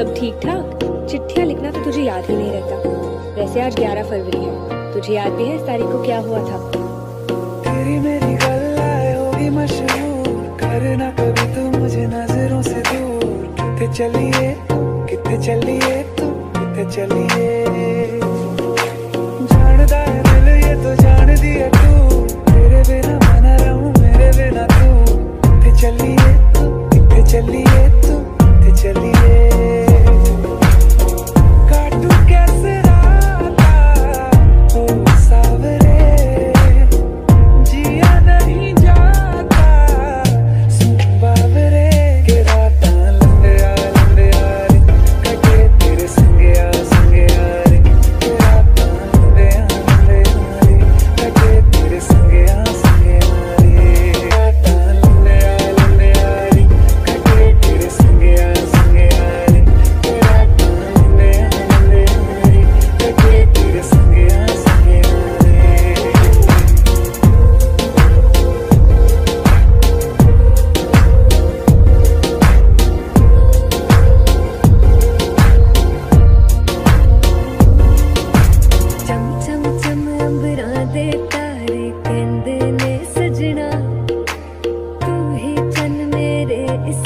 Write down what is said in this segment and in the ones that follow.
सब ठीक ठाक चिट्ठियाँ लिखना तो तुझे याद ही नहीं रहता। वैसे आज 11 फरवरी है। तुझे याद भी है इस तारीख को क्या हुआ था? तेरी मेरी होगी मशहूर। कभी मुझे नज़रों से दूर। कितने चलिए कितने चलिए तू, कितने चलिए। तो चलिए तू चलिए।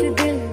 together.